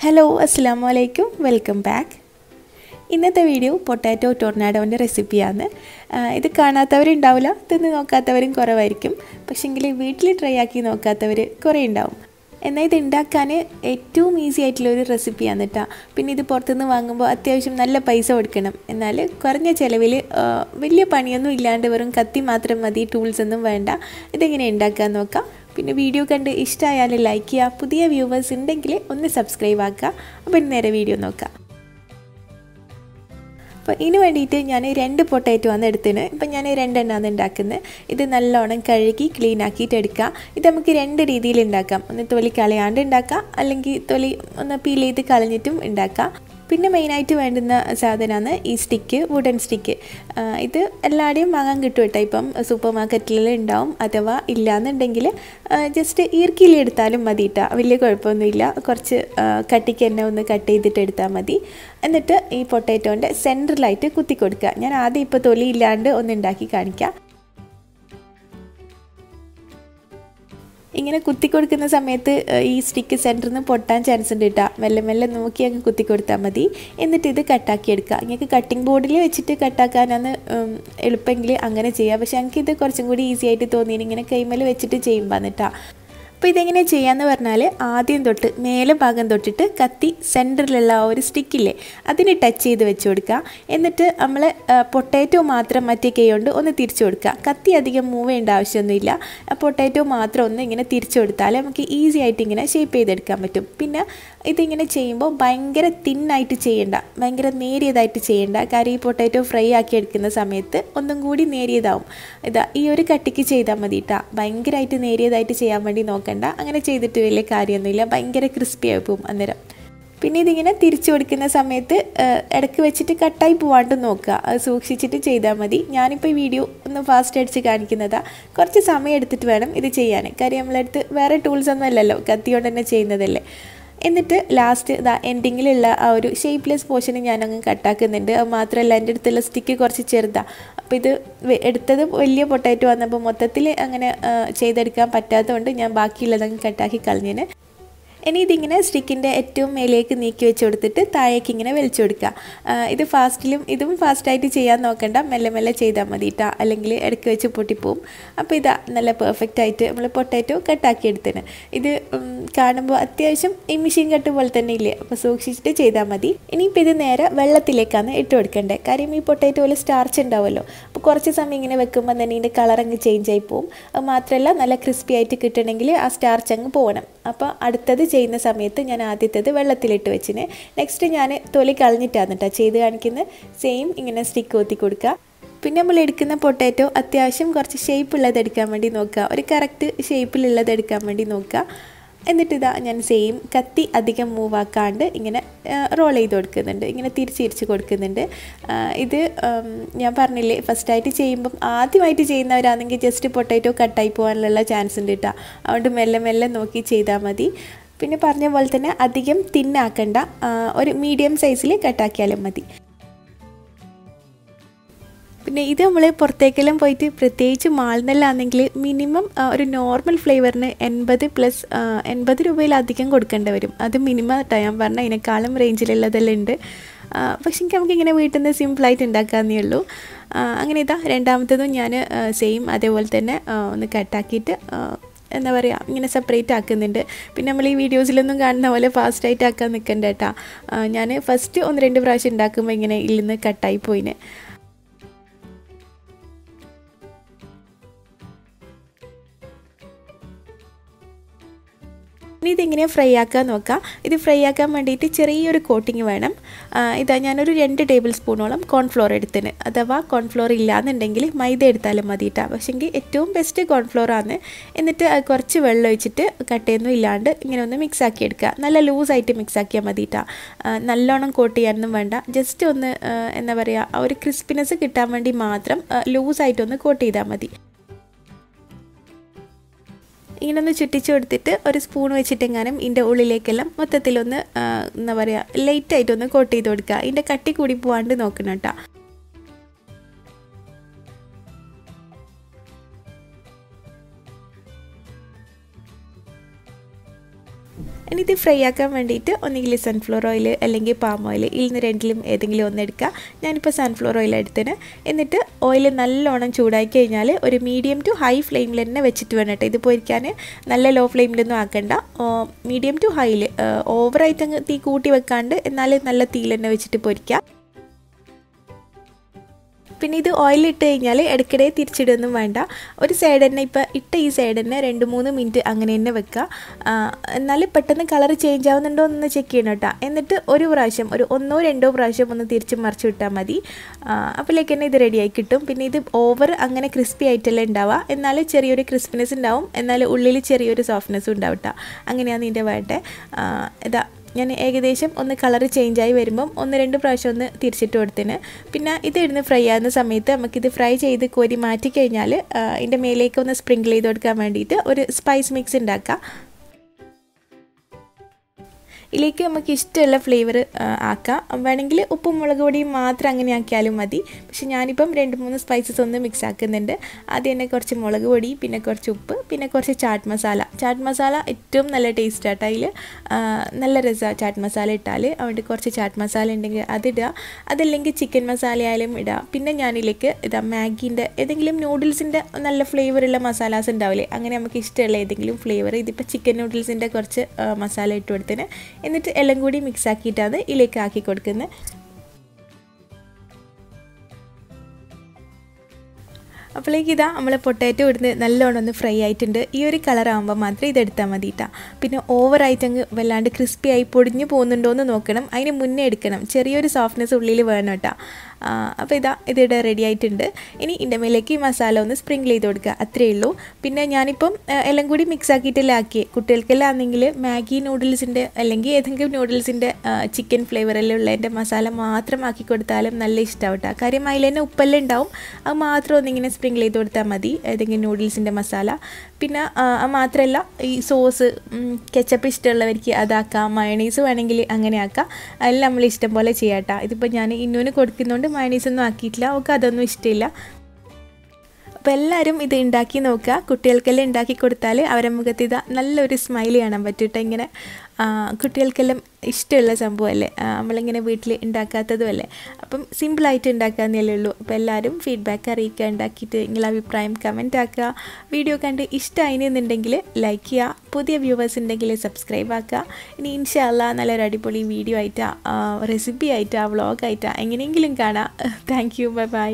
Hello അസ്സാം വലൈക്കും welcome back ഇന്നത്തെ വീഡിയോ പൊട്ടാറ്റോ ടൊർണാഡോന്റെ റെസിപ്പിയാണ് ഇത് കാണാത്തവരുണ്ടാവില്ല. തിന്ന് നോക്കാത്തവരും കുറവായിരിക്കും. പക്ഷേങ്കിൽ വീട്ടിൽ ട്രൈ ആക്കി നോക്കാത്തവർ കുറേ ഉണ്ടാവും എന്നാൽ ഇത് ഉണ്ടാക്കാൻ ഏറ്റവും ഈസി ആയിട്ടുള്ള ഒരു റെസിപ്പിയാണ് കേട്ടോ പിന്നെ ഇത് പുറത്തുനിന്ന് വാങ്ങുമ്പോൾ അത്യാവശ്യം നല്ല പൈസ കൊടുക്കണം. എന്നാൽ കുറഞ്ഞ ചിലവിൽ വലിയ പണിയൊന്നും ഇല്ലാണ്ട് വെറും കത്തി മാത്രം മതി ടൂൾസ് ഒന്നും വേണ്ട. ഇതെങ്ങനെ ഉണ്ടാക്കാൻ നോക്കാം. പിന്നെ വീഡിയോ കണ്ട് ഇഷ്ടമായാൽ ലൈക്ക് ചെയ്യുക പുതിയ വ്യൂവേഴ്സ് ഉണ്ടെങ്കിൽ ഒന്ന് സബ്സ്ക്രൈബ് ആക്കുക അപ്പോൾ നേരെ വീഡിയോ നോക്കാം. അപ്പോൾ ഇതിന് വേണ്ടിയിട്ട് ഞാൻ രണ്ട് പൊട്ടാറ്റോ ആണ് എടുത്തിന് ഇപ്പം ഞാൻ രണ്ടെണ്ണമാണ് ഉണ്ടാക്കുന്നത് ഇത് നല്ലോണം കഴുകി ക്ലീൻ ആക്കിയിട്ട് എടുക്കുക ഇത് നമുക്ക് രണ്ട് രീതിയിൽ ഉണ്ടാക്കാം ഒന്ന് തൊലി കളയാണ്ട് ഉണ്ടാക്കാം അല്ലെങ്കിൽ തൊലി ഒന്ന് പീൽ ചെയ്ത് കളഞ്ഞിട്ടും ഉണ്ടാക്കാം പിന്നെ മെയിനായിട്ട് വേണ്ടുന്ന സാധനമാണ് ഈ സ്റ്റിക്ക് വുഡൻ സ്റ്റിക്ക് ഇത് എല്ലാവരുടെയും വാങ്ങാൻ കിട്ടും കേട്ടോ ഇപ്പം സൂപ്പർ മാർക്കറ്റിൽ ഉണ്ടാവും അഥവാ ഇല്ലയെന്നുണ്ടെങ്കിൽ ജസ്റ്റ് ഈർക്കിലി എടുത്താലും മതി കേട്ടോ വലിയ കുഴപ്പമൊന്നുമില്ല. കുറച്ച് കട്ടിക്ക് തന്നെ ഒന്ന് കട്ട് ചെയ്തിട്ട് എടുത്താൽ മതി. എന്നിട്ട് ഈ പൊട്ടാറ്റോന്റെ സെന്ററിലായിട്ട് കുത്തി കൊടുക്കുക ഞാൻ ആദ്യം ഇപ്പോൾ തൊലി ഇല്ലാണ്ട് ഒന്ന് ഉണ്ടാക്കി കാണിക്കാം. ഇങ്ങനെ കുത്തി കൊടുക്കുന്ന സമയത്ത് ഈ സ്റ്റിക്ക് സെന്ററിൽ നിന്ന് പൊട്ടാൻ ചാൻസ് ഉണ്ട് കേട്ടോ മെല്ലെ മെല്ലെ നോക്കി അങ്ങ് കുത്തി കൊടുത്താൽ മതി. എന്നിട്ട് ഇത് കട്ടാക്കി എടുക്കുക. നിങ്ങൾക്ക് കട്ടിംഗ് ബോർഡിൽ വെച്ചിട്ട് കട്ടാക്കാനാണ് എളുപ്പമെങ്കിൽ അങ്ങനെ ചെയ്യുക പക്ഷേ ഞങ്ങൾക്ക് ഇത് കുറച്ചും കൂടി ഈസി ആയിട്ട് തോന്നിയിട്ട് ഇങ്ങനെ കൈമേൽ വെച്ചിട്ട് ചെയ്യുമ്പോൾ എന്നിട്ടാ അപ്പോൾ ഇതെങ്ങനെ ചെയ്യാമെന്ന് പറഞ്ഞാൽ ആദ്യം തൊട്ട് മേലെ ഭാഗം തൊട്ടിട്ട് കത്തി സെന്ററിലുള്ള ആ ഒരു സ്റ്റിക്കില്ലേ അതിന് ടച്ച് ചെയ്ത് വെച്ച് കൊടുക്കുക. എന്നിട്ട് നമ്മൾ പൊട്ടാറ്റോ മാത്രം മറ്റേ കൈ കൊണ്ട് ഒന്ന് തിരിച്ചു കൊടുക്കുക. കത്തി അധികം മൂവ് ചെയ്യേണ്ട ആവശ്യമൊന്നുമില്ല. പൊട്ടാറ്റോ മാത്രം ഒന്ന് ഇങ്ങനെ തിരിച്ചു കൊടുത്താൽ നമുക്ക് ഈസി ആയിട്ട് ഇങ്ങനെ ഷേപ്പ് ചെയ്തെടുക്കാൻ പറ്റും. പിന്നെ ഇതിങ്ങനെ ചെയ്യുമ്പോൾ ഭയങ്കര തിന്നായിട്ട് ചെയ്യണ്ട ഭയങ്കര നേരിയതായിട്ട് ചെയ്യണ്ട. കാര്യം ഈ പൊട്ടാറ്റോ ഫ്രൈ ആക്കി എടുക്കുന്ന സമയത്ത് ഒന്നും കൂടി നേരിയതാവും. ഇതാ ഈ ഒരു കട്ടിക്ക് ചെയ്താൽ മതി കേട്ടോ ഭയങ്കരമായിട്ട് നേരിയതായിട്ട് ചെയ്യാൻ വേണ്ടി നോക്കണ്ട. അങ്ങനെ ചെയ്തിട്ട് വലിയ കാര്യമൊന്നുമില്ല. ഭയങ്കര ക്രിസ്പി ആയി പോകും അന്നേരം. പിന്നെ ഇതിങ്ങനെ തിരിച്ചു കൊടുക്കുന്ന സമയത്ത് ഇടയ്ക്ക് വെച്ചിട്ട് കട്ടായി പോവാണ്ട് നോക്കുക. അത് സൂക്ഷിച്ചിട്ട് ചെയ്താൽ മതി. ഞാനിപ്പോൾ ഈ വീഡിയോ ഒന്ന് ഫാസ്റ്റ് അടിച്ച് കാണിക്കുന്നതാ. കുറച്ച് സമയം എടുത്തിട്ട് വേണം ഇത് ചെയ്യാൻ. കാര്യം നമ്മളടുത്ത് വേറെ ടൂൾസ് ഒന്നും അല്ലല്ലോ. കത്തി കൊണ്ട് തന്നെ ചെയ്യുന്നതല്ലേ. എന്നിട്ട് ലാസ്റ്റ് ഇതാ എൻഡിങ്ങിലുള്ള ആ ഒരു ഷേപ്പ്ലെസ് പോർഷൻ ഞാനങ്ങ് കട്ടാക്കുന്നുണ്ട് അത് മാത്രമല്ല എന്റെ അടുത്തുള്ള സ്റ്റിക്ക് കുറച്ച് ചെറുതാണ് അപ്പോൾ ഇത് എടുത്തത് വലിയ പൊട്ടാറ്റോ വന്നപ്പോൾ മൊത്തത്തിൽ അങ്ങനെ ചെയ്തെടുക്കാൻ പറ്റാത്തതുകൊണ്ട് ഞാൻ ബാക്കിയുള്ളതങ്ങ് കട്ടാക്കി കളഞ്ഞിന്. ഇനി ഇതിങ്ങനെ സ്റ്റിക്കിന്റെ ഏറ്റവും മേലേക്ക് നീക്കി വെച്ച് കൊടുത്തിട്ട് താഴേക്ക് ഇങ്ങനെ വലിച്ചു കൊടുക്കുക. ഇത് ഫാസ്റ്റിലും ഇതും ഫാസ്റ്റായിട്ട് ചെയ്യാൻ നോക്കണ്ട. മെല്ലെ മെല്ലെ ചെയ്താൽ മതി കേട്ടോ അല്ലെങ്കിൽ ഇടയ്ക്ക് വെച്ച് പൊട്ടിപ്പോവും. അപ്പോൾ ഇതാ നല്ല പെർഫെക്റ്റ് ആയിട്ട് നമ്മൾ പൊട്ടാറ്റോ കട്ടാക്കി എടുത്തിന് ഇത് കാണുമ്പോൾ അത്യാവശ്യം ഈ മെഷീൻ കട്ട് പോലെ തന്നെ ഇല്ലേ? അപ്പോൾ സൂക്ഷിച്ചിട്ട് ചെയ്താൽ മതി. ഇനിയിപ്പോൾ ഇത് നേരെ വെള്ളത്തിലേക്കാണ് ഇട്ട് കൊടുക്കേണ്ടത്. കാര്യം ഈ പൊട്ടാറ്റോയിൽ സ്റ്റാർച്ച് ഉണ്ടാവുമല്ലോ. അപ്പോൾ കുറച്ച് സമയം ഇങ്ങനെ വെക്കുമ്പോൾ തന്നെ ഇതിന്റെ കളർ അങ്ങ് ചേഞ്ച് ആയി പോവും. അത് മാത്രമല്ല നല്ല ക്രിസ്പി ആയിട്ട് കിട്ടണമെങ്കിൽ ആ സ്റ്റാർച്ച് അങ്ങ് പോകണം. അപ്പോൾ അടുത്തത് ചെയ്യുന്ന സമയത്ത് ഞാൻ ആദ്യത്തേത് വെള്ളത്തിലിട്ട് വെച്ചിന്. നെക്സ്റ്റ് ഞാൻ തൊലി കളഞ്ഞിട്ടാണ് കേട്ടോ ചെയ്ത് കാണിക്കുന്നത്. സെയിം ഇങ്ങനെ സ്റ്റിക്ക് ഊത്തി കൊടുക്കുക പിന്നെ നമ്മൾ എടുക്കുന്ന പൊട്ടാറ്റോ അത്യാവശ്യം കുറച്ച് ഷേപ്പ് ഉള്ളത് എടുക്കാൻ വേണ്ടി നോക്കുക ഒരു കറക്റ്റ് ഷേപ്പിലുള്ളത് എടുക്കാൻ വേണ്ടി നോക്കുക എന്നിട്ട് ഇതാ ഞാൻ സെയിം കത്തി അധികം മൂവ് ആക്കാണ്ട് ഇങ്ങനെ റോൾ ചെയ്ത് കൊടുക്കുന്നുണ്ട്. ഇങ്ങനെ തിരിച്ച് തിരിച്ച് കൊടുക്കുന്നുണ്ട്. ഇത് ഞാൻ പറഞ്ഞില്ലേ ഫസ്റ്റായിട്ട് ചെയ്യുമ്പം ആദ്യമായിട്ട് ചെയ്യുന്നവരാണെങ്കിൽ ജസ്റ്റ് പൊട്ടാറ്റോ കട്ടായി പോകാനുള്ള ചാൻസ് ഉണ്ട് കേട്ടോ അതുകൊണ്ട് മെല്ലെ മെല്ലെ നോക്കി ചെയ്താൽ മതി. പിന്നെ പറഞ്ഞ പോലെ തന്നെ അധികം തിന്നാക്കണ്ട ഒരു മീഡിയം സൈസിൽ കട്ടാക്കിയാലും മതി. പിന്നെ ഇത് നമ്മൾ പുറത്തേക്കെല്ലാം പോയിട്ട് പ്രത്യേകിച്ച് മാൾന്നെല്ലാണെങ്കിൽ മിനിമം ഒരു നോർമൽ ഫ്ലേവറിന് എൺപത് പ്ലസ് എൺപത് രൂപയിലധികം കൊടുക്കേണ്ടി വരും. അത് മിനിമം കേട്ടോ ഞാൻ പറഞ്ഞ അതിനേക്കാളും റേഞ്ചിലുള്ളതെല്ലാം ഉണ്ട്. പക്ഷേ എനിക്ക് നമുക്കിങ്ങനെ വീട്ടിൽ നിന്ന് സിമ്പിളായിട്ട് ഉണ്ടാക്കാമെന്നേ ഉള്ളൂ. അങ്ങനെ ഇതാ. രണ്ടാമത്തതും ഞാൻ സെയിം അതേപോലെ തന്നെ ഒന്ന് കട്ടാക്കിയിട്ട് എന്താ പറയുക ഇങ്ങനെ സെപ്പറേറ്റ് ആക്കുന്നുണ്ട്. പിന്നെ നമ്മൾ ഈ വീഡിയോസിലൊന്നും കാണുന്ന പോലെ ഫാസ്റ്റായിട്ട് ആക്കാൻ നിൽക്കണ്ട കേട്ടോ. ഞാൻ ഫസ്റ്റ് ഒന്ന് രണ്ട് പ്രാവശ്യം ഉണ്ടാക്കുമ്പോൾ ഇങ്ങനെ ഇല്ലിന്ന് കട്ടായി പോയിന്. ഇനി ഇതിങ്ങനെ ഫ്രൈ ആക്കാൻ നോക്കാം. ഇത് ഫ്രൈ ആക്കാൻ വേണ്ടിയിട്ട് ചെറിയൊരു കോട്ടിങ് വേണം. ഇതാ ഞാനൊരു രണ്ട് ടേബിൾ സ്പൂണോളം കോൺഫ്ലോർ എടുത്തിന് അഥവാ കോൺഫ്ലോർ ഇല്ലാന്നുണ്ടെങ്കിൽ മൈദ എടുത്താലും മതി കേട്ടോ പക്ഷേങ്കിൽ ഏറ്റവും ബെസ്റ്റ് കോൺഫ്ലോർ ആണ്. എന്നിട്ട് കുറച്ച് വെള്ളം ഒഴിച്ചിട്ട് കട്ടയൊന്നും ഇല്ലാണ്ട് ഇങ്ങനെ ഒന്ന് മിക്സ് ആക്കി എടുക്കുക. നല്ല ലൂസായിട്ട് മിക്സ് ആക്കിയാൽ മതി കേട്ടോ നല്ലോണം കോട്ട് ചെയ്യാനൊന്നും വേണ്ട. ജസ്റ്റ് ഒന്ന് എന്താ പറയുക ആ ഒരു ക്രിസ്പിനെസ് കിട്ടാൻ വേണ്ടി മാത്രം ലൂസായിട്ടൊന്ന് കോട്ട് ചെയ്താൽ മതി. ഇങ്ങനെ ചുറ്റിച്ചു ചുറ്റിച്ച് കൊടുത്തിട്ട് ഒരു സ്പൂൺ വെച്ചിട്ടെങ്ങാനും ഇതിന്റെ ഉള്ളിലേക്കെല്ലാം മൊത്തത്തിലൊന്ന് എന്താ പറയുക ലൈറ്റായിട്ടൊന്ന് കോട്ട് ചെയ്ത് കൊടുക്കുക ഇതിന്റെ കട്ടി കൂടി പോവാണ്ട് നോക്കണം കേട്ടോ ഇത് ഫ്രൈ ആക്കാൻ വേണ്ടിയിട്ട് ഒന്നുകിൽ സൺഫ്ലവർ ഓയിൽ അല്ലെങ്കിൽ പാം ഓയിൽ ഇതിൽ നിന്ന് രണ്ടിലും ഏതെങ്കിലും ഒന്ന് എടുക്കുക. ഞാനിപ്പോൾ സൺഫ്ലവർ ഓയിൽ എടുത്തിന് എന്നിട്ട് ഓയിൽ നല്ലോണം ചൂടാക്കി കഴിഞ്ഞാൽ ഒരു മീഡിയം ടു ഹൈ ഫ്ലെയിമിൽ തന്നെ വെച്ചിട്ട് വേണം കേട്ടോ. ഇത് പൊരിക്കാൻ നല്ല ലോ ഫ്ലെയിമിലൊന്നും ആക്കണ്ട. മീഡിയം ടു ഹൈയിൽ ഓവറായിട്ട് തീ കൂട്ടി വെക്കാണ്ട് എന്നാൽ നല്ല തീയിൽ തന്നെ വെച്ചിട്ട് പൊരിക്കാം. പിന്നെ ഇത് ഓയിൽ ഇട്ട് കഴിഞ്ഞാൽ ഇടയ്ക്കിടെ തിരിച്ചിടൊന്നും വേണ്ട. ഒരു സൈഡ് തന്നെ ഇട്ട ഈ സൈഡ് തന്നെ രണ്ട് മൂന്ന് മിനിറ്റ് അങ്ങനെ തന്നെ വെക്കുക. എന്നാൽ പെട്ടെന്ന് കളർ ചേഞ്ച് ആവുന്നുണ്ടോ എന്ന് ചെക്ക് ചെയ്യണം കേട്ടോ. എന്നിട്ട് ഒരു പ്രാവശ്യം ഒരു ഒന്നോ രണ്ടോ പ്രാവശ്യം ഒന്ന് തിരിച്ച് മറിച്ച് വിട്ടാൽ മതി. അപ്പോഴേക്ക് തന്നെ ഇത് റെഡിയായി കിട്ടും. പിന്നെ ഇത് ഓവർ അങ്ങനെ ക്രിസ്പി ആയിട്ടല്ല ഉണ്ടാവുക. എന്നാൽ ചെറിയൊരു ക്രിസ്പിനെസ് ഉണ്ടാവും. എന്നാൽ ഉള്ളിൽ ചെറിയൊരു സോഫ്റ്റ്നെസ്സും ഉണ്ടാവും കേട്ടോ. അങ്ങനെയാണ് ഇതിന്റെ വേണ്ടത്. ഇതാ ഞാൻ ഏകദേശം ഒന്ന് കളർ ചേഞ്ചായി വരുമ്പം ഒന്ന് രണ്ട് പ്രാവശ്യം ഒന്ന് തിരിച്ചിട്ട് കൊടുത്തിന്. പിന്നെ ഇത് ഇടുന്ന് ഫ്രൈ ആകുന്ന സമയത്ത് നമുക്കിത് ഫ്രൈ ചെയ്ത് കോരി മാറ്റി കഴിഞ്ഞാൽ ഇതിന്റെ മേലേക്ക് ഒന്ന് സ്പ്രിങ്കിൾ ചെയ്ത് കൊടുക്കാൻ വേണ്ടിയിട്ട് ഒരു സ്പൈസ് മിക്സ് ഉണ്ടാക്കാം. ഇതിലേക്ക് നമുക്ക് ഇഷ്ടമുള്ള ഫ്ലേവർ ആക്കാം. വേണമെങ്കിൽ ഉപ്പും മുളക് പൊടിയും മാത്രം അങ്ങനെ ആക്കിയാലും മതി. പക്ഷെ ഞാനിപ്പം രണ്ട് മൂന്ന് സ്പൈസസ് ഒന്ന് മിക്സ് ആക്കുന്നുണ്ട്. ആദ്യം തന്നെ കുറച്ച് മുളക് പൊടി പിന്നെ കുറച്ച് ഉപ്പ് പിന്നെ കുറച്ച് ചാട്ട് മസാല ചാട്ട് മസാല ഏറ്റവും നല്ല ടേസ്റ്റ് ആട്ടോ അതിൽ നല്ല രസമാണ് ചാട്ട് മസാല ഇട്ടാൽ അതുകൊണ്ട് കുറച്ച് ചാട്ട് മസാല ഉണ്ടെങ്കിൽ അതിടുക അതല്ലെങ്കിൽ ചിക്കൻ മസാല ആയാലും ഇടുക പിന്നെ ഞാനിലേക്ക് ഇതാ മാഗീന്റെ ഏതെങ്കിലും നൂഡിൽസിന്റെ നല്ല ഫ്ലേവറുള്ള മസാലാസ് ഉണ്ടാവില്ലേ? അങ്ങനെ നമുക്ക് ഇഷ്ടമുള്ള ഏതെങ്കിലും ഫ്ലേവർ ഇതിപ്പോൾ ചിക്കൻ നൂഡിൽസിന്റെ കുറച്ച് മസാല ഇട്ട് കൊടുത്തിന്. എന്നിട്ട് എല്ലാം കൂടി മിക്സ് ആക്കിയിട്ടാണ് ഇതിലേക്ക് ആക്കി കൊടുക്കുന്നത്. അപ്പോഴേക്ക് ഇതാ നമ്മൾ പൊട്ടാറ്റോ ഇടുന്ന് നല്ലോണം ഒന്ന് ഫ്രൈ ആയിട്ടുണ്ട്. ഈ ഒരു കളർ ആകുമ്പോൾ മാത്രമേ ഇതെടുത്താൽ മതി പിന്നെ ഓവറായിട്ട് അങ്ങ് വല്ലാണ്ട് ക്രിസ്പി ആയി പൊടിഞ്ഞു പോകുന്നുണ്ടോ എന്ന് നോക്കണം. അതിന് മുന്നേ എടുക്കണം. ചെറിയൊരു സോഫ്റ്റ്നെസ് ഉള്ളിൽ വേണം കേട്ടോ അപ്പോൾ ഇതാ ഇതിവിടെ റെഡി ആയിട്ടുണ്ട്. ഇനി ഇതിന്റെ മേലേക്ക് ഈ മസാല ഒന്ന് സ്പ്രിങ്കിൾ ചെയ്ത് കൊടുക്കുക. അത്രയേ ഉള്ളൂ. പിന്നെ ഞാനിപ്പം എല്ലാം കൂടി മിക്സ് ആക്കിയിട്ടല്ലേ ആക്കി കുട്ടികൾക്കെല്ലാം ആണെങ്കിൽ മാഗി നൂഡിൽസിന്റെ അല്ലെങ്കിൽ ഏതെങ്കിലും നൂഡിൽസിന്റെ ചിക്കൻ ഫ്ലേവറെല്ലാം ഉള്ളതിന്റെ മസാല മാത്രം ആക്കി കൊടുത്താലും നല്ല ഇഷ്ടമാവും കേട്ടോ കാര്യം അതിൽ തന്നെ ഉപ്പെല്ലാം ഉണ്ടാവും. അത് മാത്രം ഒന്നിങ്ങനെ സ്പ്രിങ്കിൾ ചെയ്ത് കൊടുത്താൽ മതി. ഏതെങ്കിലും നൂഡിൽസിന്റെ മസാല പിന്നെ മാത്രമല്ല ഈ സോസ് കെച്ചപ്പ് ഇഷ്ടമുള്ളവർക്ക് അതാക്കാം മയണീസ് വേണമെങ്കിൽ അങ്ങനെ ആക്കാം. അതെല്ലാം നമ്മൾ ഇഷ്ടം പോലെ ചെയ്യാം കേട്ടോ ഇതിപ്പോൾ ഞാൻ ഇന്നൂന് കൊടുക്കുന്നതുകൊണ്ട് മയണീസ് ഒന്നും ആക്കിയിട്ടില്ല. അവൾക്ക് അതൊന്നും ഇഷ്ടമില്ല. അപ്പോൾ എല്ലാവരും ഇത് ഉണ്ടാക്കി നോക്കുക. കുട്ടികൾക്കെല്ലാം ഉണ്ടാക്കി കൊടുത്താൽ അവരെ മുഖത്ത് ഇതാ നല്ലൊരു സ്മൈൽ കാണാൻ പറ്റിയിട്ട് ഇങ്ങനെ കുട്ടികൾക്കെല്ലാം ഇഷ്ടമുള്ള സംഭവമല്ലേ? നമ്മളിങ്ങനെ വീട്ടിൽ ഉണ്ടാക്കാത്തതും അല്ലേ? അപ്പം സിമ്പിളായിട്ട് ഉണ്ടാക്കാമെന്നല്ലേ ഉള്ളൂ. അപ്പോൾ എല്ലാവരും ഫീഡ്ബാക്ക് അറിയിക്കുക ഉണ്ടാക്കിയിട്ട് നിങ്ങളുടെ അഭിപ്രായം കമന്റ് ആക്കുക. വീഡിയോ കണ്ട് ഇഷ്ടമായിരുന്നുണ്ടെങ്കിൽ ലൈക്ക് ചെയ്യുക. പുതിയ വ്യൂവേഴ്സ് ഉണ്ടെങ്കിൽ സബ്സ്ക്രൈബ് ആക്കുക. ഇനി ഇൻഷാല്ല നല്ലൊരു അടിപൊളി വീഡിയോ ആയിട്ടാ റെസിപ്പി ആയിട്ടാ വ്ളോഗായിട്ടാ എങ്ങനെയെങ്കിലും കാണാം. Thank you bye bye